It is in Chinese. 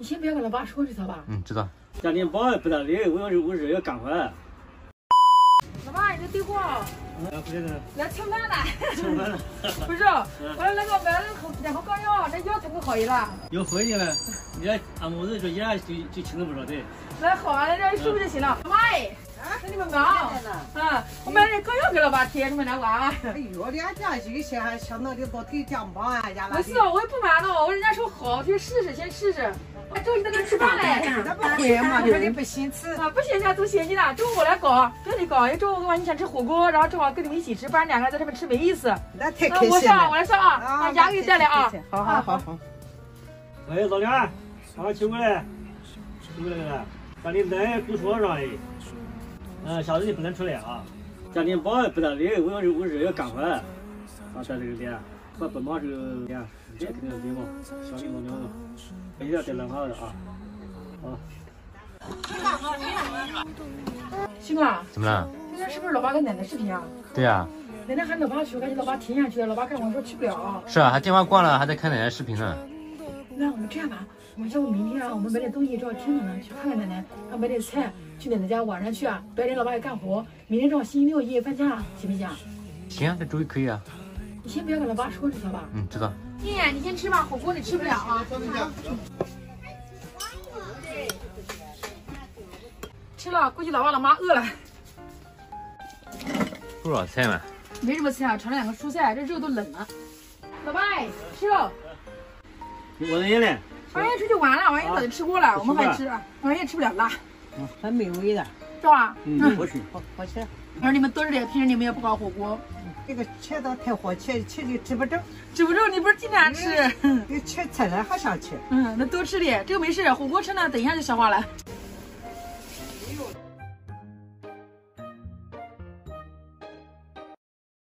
你先不要跟老爸说，知道吧？嗯，知道。家里包也不大累，我要我是要赶回来。老爸，你这对过。来，不是的。来吃饭了。吃饭了。不是，我来那个买了口两盒膏药，那药怎么好一了？要回去了，你这按摩子这一下就就轻松不少的。那好啊，那这是不是就行了？妈哎，那你们忙。啊，我买点膏药给老爸贴，你们来玩。哎呦，人家就先还想到的到腿讲吧，俺家不是，我也不瞒了，我人家说好，去试试，先试试。哎，中午你在这吃饭嘞？那不会嘛？你说你不嫌弃啊？不嫌，家都嫌弃了。中午我来搞，跟你搞。因为中午的话，你想吃火锅，然后正好跟你们一起吃，不然两个人在这边吃没意思。那太开心了。我上，我来上啊！把牙给你带来啊！好好好好。喂，老梁，把我请过来，请过来了。家里人不说上嘞。嗯，下次你不能出来啊。家里包也不大累，我要是我是要赶回来。啊，在这个店，我不忙这个店，时间肯定是得忙，想你老娘了。一定要带两号的啊！好。星哥，怎么了？今天是不是老爸跟奶奶视频啊？对呀。奶奶喊老爸去，我感觉老爸停下去。老爸跟我说去不了。是啊，他电话挂了，还在看奶奶视频呢。那我们这样吧，我们要不明天啊，我们买点东西，正好天冷了，去看看奶奶，还买点菜，去奶奶家晚上去啊，白天老爸也干活，明天正好星期六爷爷放假，行不行？行啊，这主意可以啊。你先不要跟老爸说，知道吧？嗯，知道。燕，你先吃吧，火锅你吃不了啊。吃了，估计老爸老妈饿了。不少菜嘛？没什么菜啊，炒了两个蔬菜，这肉都冷了。老爸，吃肉。王爷呢？王爷出去玩了，王爷早就吃过了，我们还吃。王爷吃不了辣。嗯，很美味的。是吧？嗯，好吃，好好吃。我说你们多吃点，平时你们也不搞火锅。这个吃的太好吃，吃就吃不着。吃不着，你不是经常吃？你吃菜了还想吃？嗯，那多吃点，这个没事，火锅吃呢，等一下就消化了。